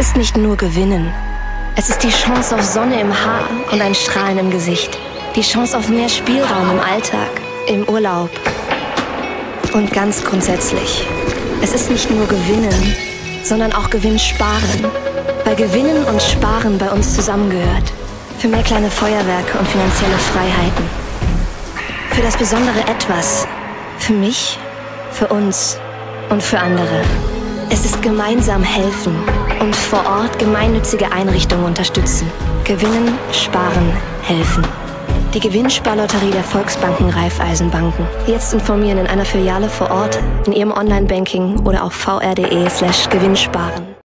ist nicht nur Gewinnen. Es ist die Chance auf Sonne im Haar und ein Strahlen im Gesicht. Die Chance auf mehr Spielraum im Alltag, im Urlaub. Und ganz grundsätzlich, es ist nicht nur Gewinnen, sondern auch Gewinn sparen. Weil Gewinnen und Sparen bei uns zusammengehört. Für mehr kleine Feuerwerke und finanzielle Freiheiten. Für das besondere Etwas. Für mich, für uns und für andere. Es ist gemeinsam helfen und vor Ort gemeinnützige Einrichtungen unterstützen. Gewinnen, sparen, helfen. Die Gewinnsparlotterie der Volksbanken Raiffeisenbanken. Jetzt informieren in einer Filiale vor Ort, in Ihrem Online-Banking oder auf vr.de slash Gewinnsparen.